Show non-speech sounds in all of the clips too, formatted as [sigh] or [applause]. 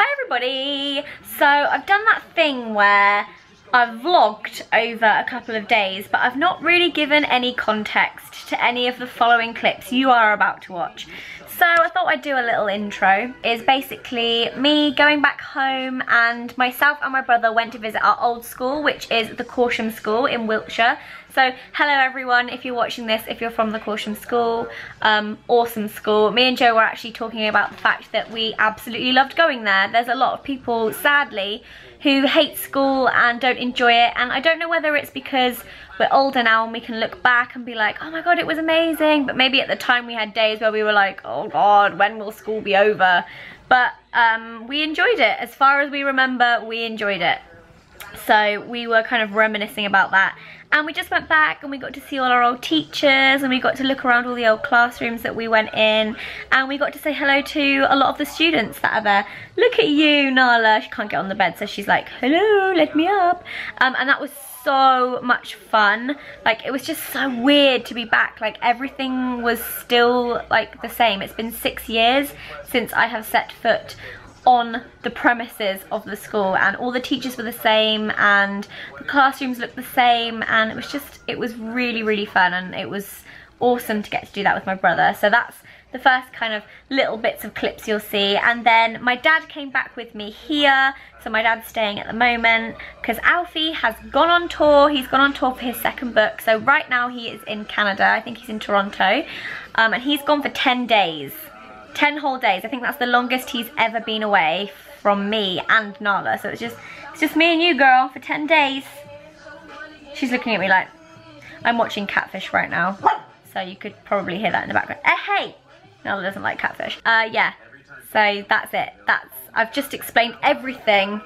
Hi everybody! So I've done that thing where I've vlogged over a couple of days but I've not really given any context to any of the following clips you are about to watch. So I thought I'd do a little intro. It's basically me going back home and myself and my brother went to visit our old school which is the Corsham School in Wiltshire. So hello everyone if you're watching this, if you're from the Corsham School, um, awesome school. Me and Joe were actually talking about the fact that we absolutely loved going there. There's a lot of people sadly who hate school and don't enjoy it and I don't know whether it's because we're older now and we can look back and be like, oh my god, it was amazing. But maybe at the time we had days where we were like, oh god, when will school be over? But um, we enjoyed it. As far as we remember, we enjoyed it. So we were kind of reminiscing about that. And we just went back and we got to see all our old teachers and we got to look around all the old classrooms that we went in and we got to say hello to a lot of the students that are there. Look at you, Nala. She can't get on the bed so she's like, hello, let me up. Um, and that was so much fun. Like it was just so weird to be back. Like everything was still like the same. It's been six years since I have set foot on the premises of the school and all the teachers were the same and the classrooms looked the same and it was just it was really really fun and it was awesome to get to do that with my brother. So that's the first kind of little bits of clips you'll see. And then my dad came back with me here. So my dad's staying at the moment because Alfie has gone on tour. He's gone on tour for his second book. So right now he is in Canada. I think he's in Toronto. Um, and he's gone for 10 days 10 whole days. I think that's the longest he's ever been away from me and Nala. So it's just it's just me and you girl for 10 days. She's looking at me like I'm watching catfish right now. So you could probably hear that in the background. Uh, hey! Nala doesn't like catfish. Uh, yeah, so that's it. That's I've just explained everything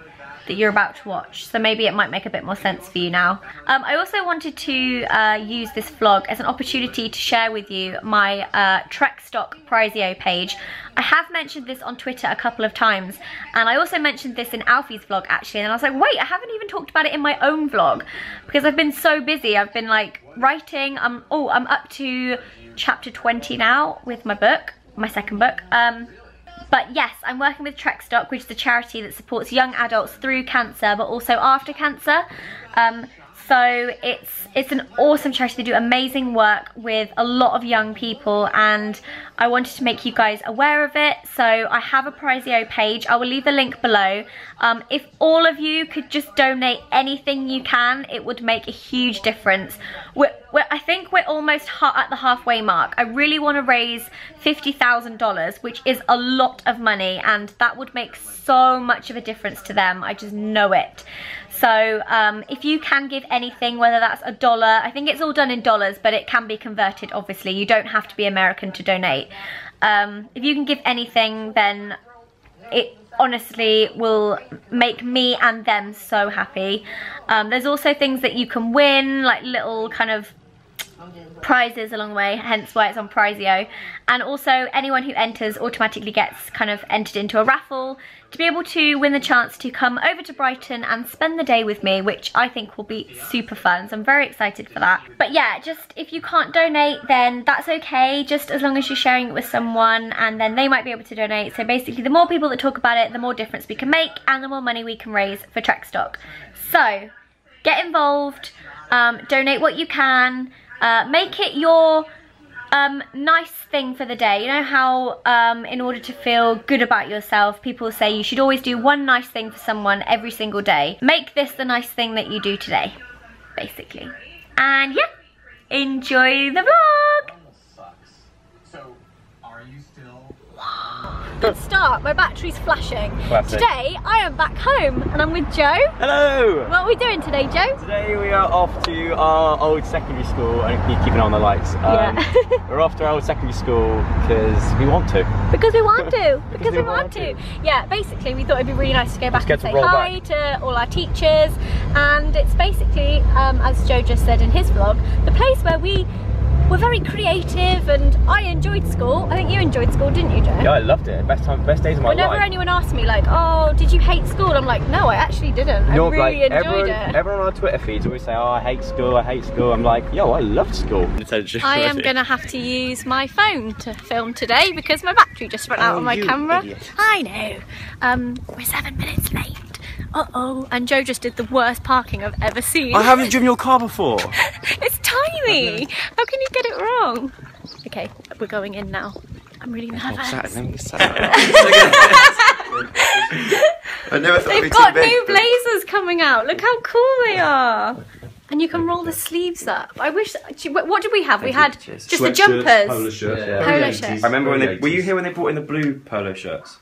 that you're about to watch so maybe it might make a bit more sense for you now. Um, I also wanted to uh, use this vlog as an opportunity to share with you my uh, Trekstock Prizeo page. I have mentioned this on Twitter a couple of times and I also mentioned this in Alfie's vlog actually and I was like wait I haven't even talked about it in my own vlog because I've been so busy I've been like writing I'm oh I'm up to chapter 20 now with my book, my second book. Um, but yes, I'm working with Trekstock, which is a charity that supports young adults through cancer, but also after cancer. Um, so it's it's an awesome charity. They do amazing work with a lot of young people and I wanted to make you guys aware of it. So I have a Prizeo page. I will leave the link below. Um, if all of you could just donate anything you can, it would make a huge difference. We're, I think we're almost at the halfway mark. I really want to raise $50,000, which is a lot of money and that would make so much of a difference to them. I just know it. So um, if you can give anything, whether that's a dollar, I think it's all done in dollars, but it can be converted, obviously. You don't have to be American to donate. Um, if you can give anything, then it honestly will make me and them so happy. Um, there's also things that you can win, like little kind of prizes along the way, hence why it's on Prizeo. And also anyone who enters automatically gets kind of entered into a raffle to be able to win the chance to come over to Brighton and spend the day with me, which I think will be super fun. So I'm very excited for that. But yeah, just if you can't donate, then that's okay, just as long as you're sharing it with someone and then they might be able to donate. So basically the more people that talk about it, the more difference we can make and the more money we can raise for Trekstock. So get involved, um, donate what you can, uh, make it your um, nice thing for the day. You know how um, in order to feel good about yourself, people say you should always do one nice thing for someone every single day. Make this the nice thing that you do today, basically. And yeah, enjoy the vlog. Good start, my battery's flashing. Classic. Today, I am back home and I'm with Joe. Hello! What are we doing today, Joe? Today we are off to our old secondary school. I keep keeping on the lights. Um, Yeah. [laughs] we're off to our old secondary school because we want to. Because we want to. [laughs] because, we, we want, want to. to. Yeah, basically we thought it'd be really nice to go back and say hi to all our teachers. And it's basically, um, as Joe just said in his vlog, the place where we were very creative and I enjoyed school. I think you enjoyed school, didn't you, Joe? Yeah, I loved it. Best time, best days of my Whenever life. Whenever anyone asks me like, oh, did you hate school? I'm like, no, I actually didn't. I You know, really like enjoyed everyone, it. everyone on our Twitter feeds always say, "Oh, I hate school. I hate school." I'm like, "Yo, I love school." Attention. I [laughs] am gonna have to use my phone to film today because my battery just ran out Oh, on my you camera. idiot. I know. Um, we're seven minutes late. Uh oh. And Joe just did the worst parking I've ever seen. I haven't [laughs] driven your car before. It's tiny. How can you get it wrong? Okay, we're going in now. I'm really nervous. [laughs] I never thought They've got new blazers coming out. Look how cool they are. And you can roll the sleeves up. I wish. What did we have? We had just the jumpers. Polo shirts. Yeah. Polo shirts. I remember when they, were you here when they brought in the blue polo shirts?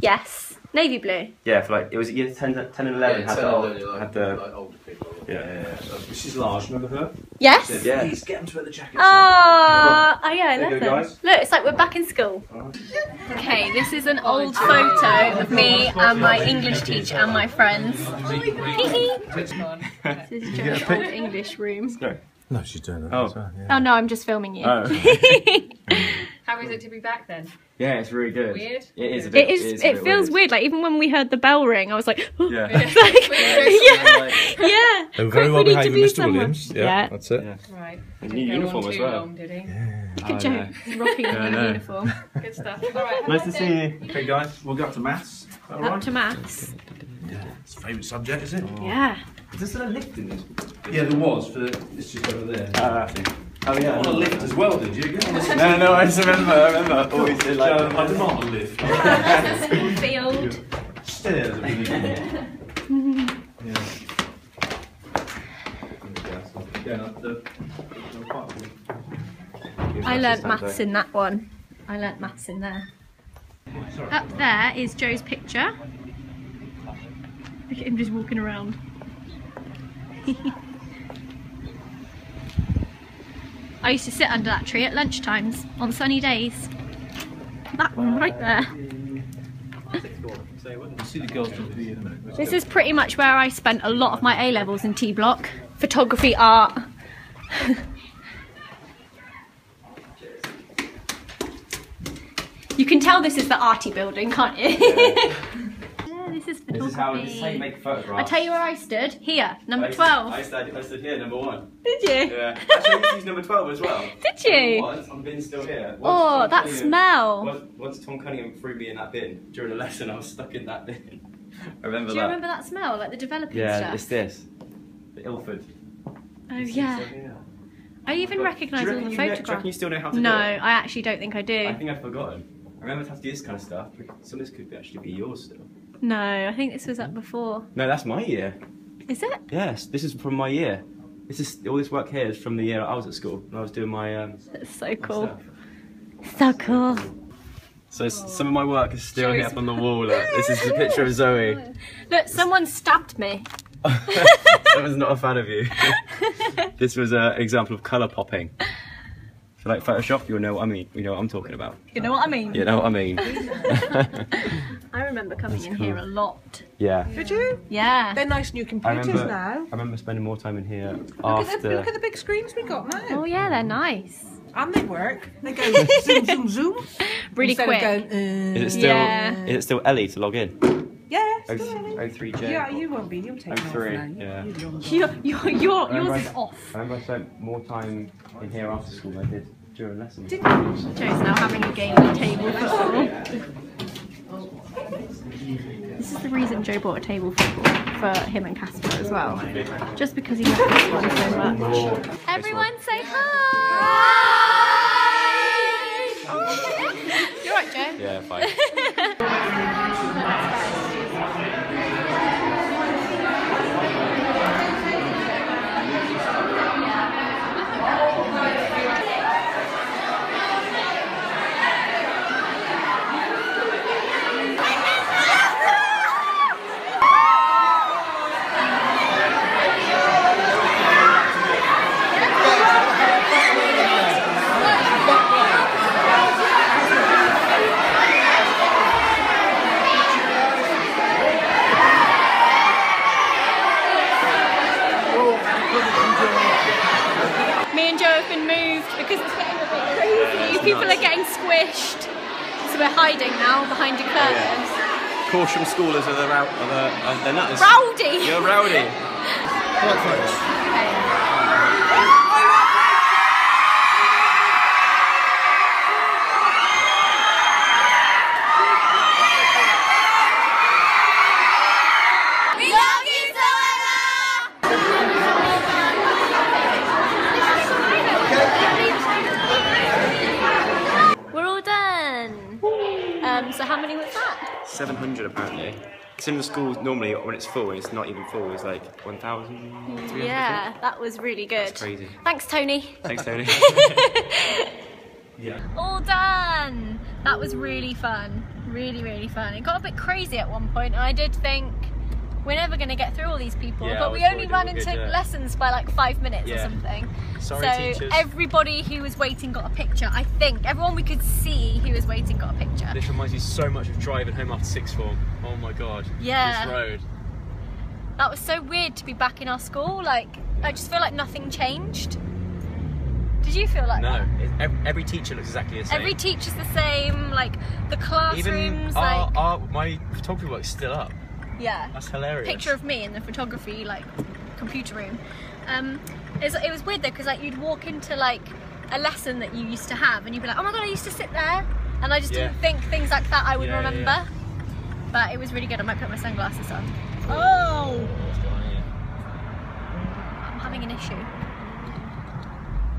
Yes, navy blue. Yeah, for like it was year 10, 10 and 11 Yeah, had, 10 the, and old- 11, like, had the like older people. Yeah. Yeah, Mrs. Large, remember her? Yes. Yeah. Please get them to wear the jackets. Oh, oh yeah, I There love you them. guys. Look, it's like we're back in school. Okay, this is an old photo of me and my English teacher and my friends. this is Joe's old English room. No, she's doing it. Oh. So, yeah. Oh no, I'm just filming you. Oh. [laughs] How is it to be back then? yeah, it's really good. Weird? It is a bit. It is. is a It bit feels weird. Like even when we heard the bell ring, I was like, [gasps] Yeah. It's [laughs] like- [laughs] yeah, yeah. They were very Quick, well we behaved with Mr. somewhere. Williams. Yeah, Yeah. that's it. Yeah. Right. A new uniform as too well. long, did he? Look I at Joe know. rocking a Yeah, new uniform. Good stuff. All right. Nice to see you. Okay, guys, we'll go up to maths. All Up right. to maths. It's a favourite subject, is it? Yeah. Is there still a lift in this? Yeah, there was. For the, it's just over there. Ah, I see. Oh yeah. on a lift as well, did you? Get on the No, no, I just remember. I remember. Always did like. Um, I demand a lift. [laughs] Field. Stairs. I mean. [laughs] yeah. Yeah, no, the, I learnt maths in that one. I learnt maths in there. Up there is Joe's picture. Look at him just walking around. [laughs] I used to sit under that tree at lunchtimes on sunny days. That one right there. see the girls jump in a minute. This is pretty much where I spent a lot of my A levels in T block. Photography, art. you can tell this is the arty building, can't you? [laughs] yeah, this is photography. This is how. This is how you make photographs. I tell you where I stood. Here, number I used- 12. I stood, I stood here, number one. Did you? Yeah. Actually, this is number 12 as well. [laughs] Did you? Once, I'm bin still here. Once Oh, Tom that Cunningham- smell. Once, once Tom Cunningham threw me in that bin during a lesson, [laughs] I was stuck in that bin. [laughs] I remember that. Do you that. remember that smell, like the developing yeah, stuff? it's this. The Ilford. Oh yeah. I oh even recognise do you all the you know- do you reckon photographs. you still know how to No, do it? No, I actually don't think I do. I think I've forgotten. I remember to have to do this kind of stuff. but Some of this could be actually be yours still. No, I think this was up before. No, that's my year. Is it? Yes, this is from my year. This is all this work here is from the year I was at school when I was doing my um. That's so cool. So cool. So some of my work is still up on the wall. [laughs] This is a picture of Zoe. Look, someone stabbed me. [laughs] Someone's not a fan of you. [laughs] this was an example of colour popping. If you like Photoshop, you'll know what I mean. You know what I'm talking about. You know what I mean? You know what I mean. [laughs] I remember coming in here a lot. yeah. Did you? Yeah. They're nice new I computers remember. now. I remember spending more time in here Look at, the, after. look at the big screens we got now. Oh yeah, they're nice. And they work. They go [laughs] zoom, zoom, zoom. Really quick. Of going, uh, Is it still? Yeah. Is it still Ellie to log in? Yeah, still Ellie. oh, 3J. Yeah, you won't be. You'll take it off three, now. yeah. You're young. [laughs] Your, your, your, Remember yours is I- off. I remember I spent more time in here after school than I did during lessons. Joe's now having a game of table football. [laughs] This is the reason Joe bought a table football for him and Caspar as well. Just because he loves this one so much. Everyone say hi! [laughs] You're right, Joe. Yeah, fine. is crazy. People nuts. are getting squished. So we're hiding now behind a curtain. Oh, yeah. Corsham schoolers are the, rou- are the, are the nutters. Rowdy! You're rowdy. [laughs] so how many was that? 700 apparently. It's in the school, normally when it's full and it's not even full. It's like 1,000. Yeah, that was really good. That's crazy. Thanks, Tony. Thanks, Tony. [laughs] Yeah. All done. That was really fun. Really, really fun. It got a bit crazy at one point, and I did think we're never going to get through all these people. Yeah, but we only ran into yeah. lessons by like five minutes or something. Sorry, so teachers. everybody who was waiting got a picture. I think everyone we could see who was waiting got a picture. this reminds me so much of driving home after sixth form. Oh my god. Yeah. This road. That was so weird to be back in our school. Like I just feel like nothing changed. Did you feel like No, it, every, every teacher looks exactly the same. Every teacher's the same. Like the Even classrooms, our, like our, my photography work's still up. Yeah. That's hilarious. picture of me in the photography like computer room. Um, it was weird though because like you'd walk into like a lesson that you used to have and you'd be like, oh my god, I used to sit there, and I just Yeah. didn't think things like that I would Yeah, remember. yeah. But it was really good. I might put my sunglasses on. Oh, What's going on here? I'm having an issue.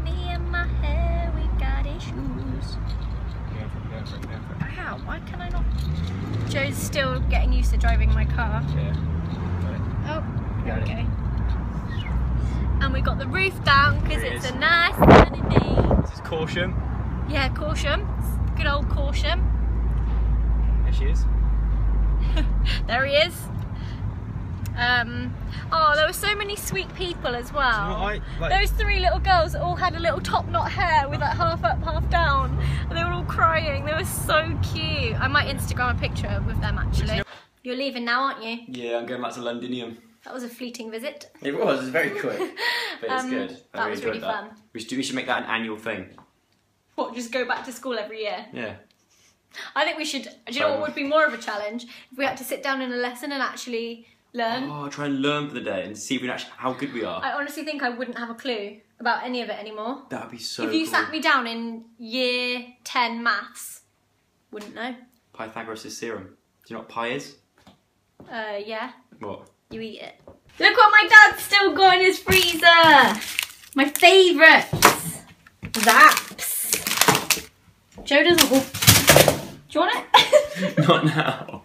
Me and my hair, we got issues. Go for it, go for it, go for it. Ow, why can I not? Joe's still getting used to driving my car. Yeah. It. Oh, there Got we it. go. And we got the roof down because it it's is. a nice sunny day. This is Corsham. Yeah, Corsham. Good old Corsham. There she is. [laughs] There he is. Um, oh, there were so many sweet people as well. You know I- like- Those three little girls all had a little top knot hair with like half up, half down. And they were all crying. They were so cute. I might Instagram a picture with them actually. You're leaving now, aren't you? Yeah, I'm going back to Londinium. That was a fleeting visit. It was, it was very quick. [laughs] But it's Um, good. I that really was enjoyed really that. fun. We should, we should make that an annual thing. What, just go back to school every year? Yeah. I think we should. Do you know what Um, would be more of a challenge? If we had to sit down in a lesson and actually learn. Oh, try and learn for the day and see if we actually, how good we are. I honestly think I wouldn't have a clue about any of it anymore. that would be so if you cool. sat me down in year 10 maths, wouldn't know. Pythagoras' theorem. Do you know what pi is? Uh, yeah, What? you eat it. Look what my dad's still got in his freezer! My favourites! Zaps! Joe doesn't. Do you want it? [laughs] Not now.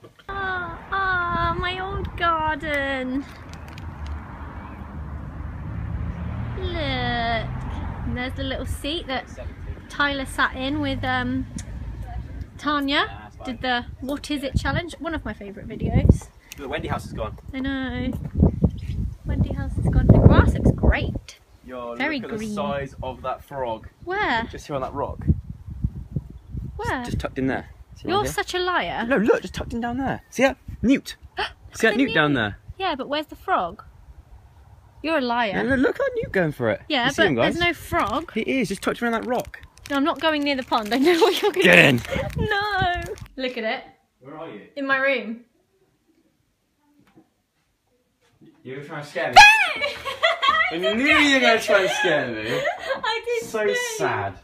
Garden. Look. And there's the little seat that Tyler sat in with um, Tanya. Did the What Is It challenge. One of my favourite videos. The Wendy house is gone. I know. Wendy House is gone. The grass looks great. Yo, Very look at green. the size of that frog. Where? Just here on that rock. Where? Just tucked in there. See You're such a liar. No, look, just tucked in down there. See that? Newt. See that the newt down there? Yeah, but where's the frog? You're a liar. Yeah, look, look at that newt going for it. Yeah, you but him, there's no frog. He is, just tucked around that rock. No, I'm not going near the pond. I know what you're going to Get in. [laughs] No. Look at it. Where are you? In my room. You were trying to scare me. [laughs] I knew you were going to try and scare me. [laughs] I did. So know. sad.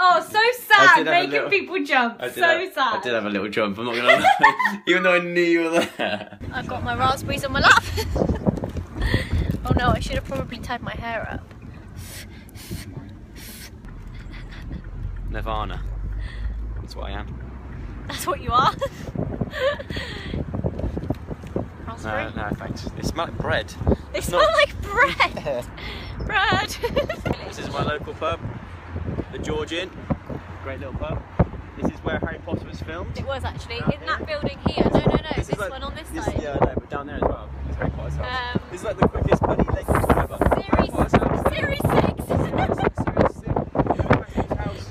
Oh, I did. Oh, so sad did have a making little- people jump. So have, sad. I did have a little jump, I'm not going to lie. [laughs] Even though I knew you were there. I've got my raspberries on my lap. [laughs] oh no, I should have probably tied my hair up. Nirvana. That's what I am. That's what you are. [laughs] No, no, thanks. They smell like bread. They It's smell not- like bread. bread. This is my local pub, the Georgian. Great little pub. This is where Harry Potter was filmed. it was actually Down in here. that building here. No, no, no. This This, like- one on this, This, side. yeah, I know, but down there as well. It's Harry Potter's house. Um, this is like the quickest bloody lake tour ever. Series, Harry Potter's house. series six. Series six. Harry's house.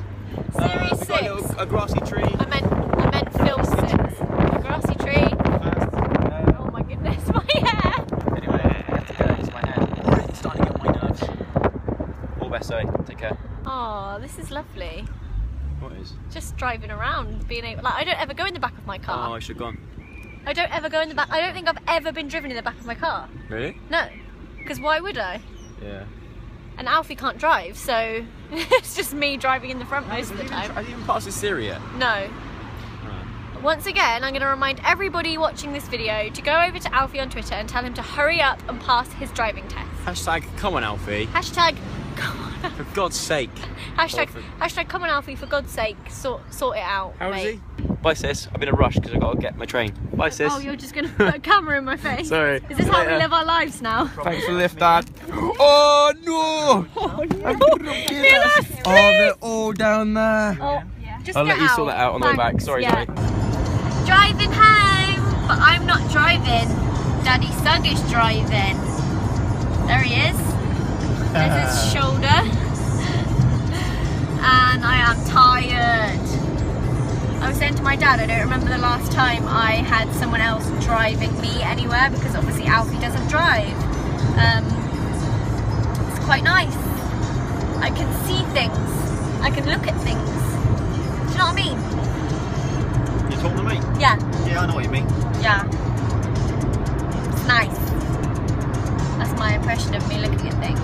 Uh, Series we've got a, six. little, a grassy tree. I meant, I meant film six. A grassy tree. Fast. Oh Uh, my goodness, my hair. anyway, I have to go. It's my hair. It's starting to get on my nerves. All best, sorry. Take care. Oh, this is lovely. What is. Just driving around, being able, like, I don't ever go in the back of my car. Oh. I should have gone. I don't ever go in the back. I don't think I've ever been driven in the back of my car. Really? No, because why would I? Yeah. And Alfie can't drive, so [laughs] it's just me driving in the front most of the time. Have you even passed the Siri yet? No. Once again, I'm going to remind everybody watching this video to go over to Alfie on Twitter and tell him to hurry up and pass his driving test. Hashtag come on Alfie. Hashtag, come on, [laughs] For God's sake. hashtag, Awful. hashtag, come on Alfie, for God's sake, sort, sort it out. How old is mate. he? Bye sis. I'm in a rush because I've got to get my train. Bye sis. Oh, you're just going to put a camera in my [laughs] face? Sorry. Is this See how we live our lives now? Thanks for the lift, Dad. Oh no! Oh, Phyllis, oh they're all down there. Oh, just I'll get let you out. sort that out on the way back. Thanks, Sorry, yeah. Zoe. Driving home, but I'm not driving. Daddy Sugg is driving. There he is. There's his shoulder. And I am tired. I was saying to my dad, I don't remember the last time I had someone else driving me anywhere because obviously Alfie doesn't drive. Um, it's quite nice. I can see things. I can look at things. Do you know what I mean? You're talking to me? Yeah. Yeah, I know what you mean. Yeah. It's nice. That's my impression of me looking at things.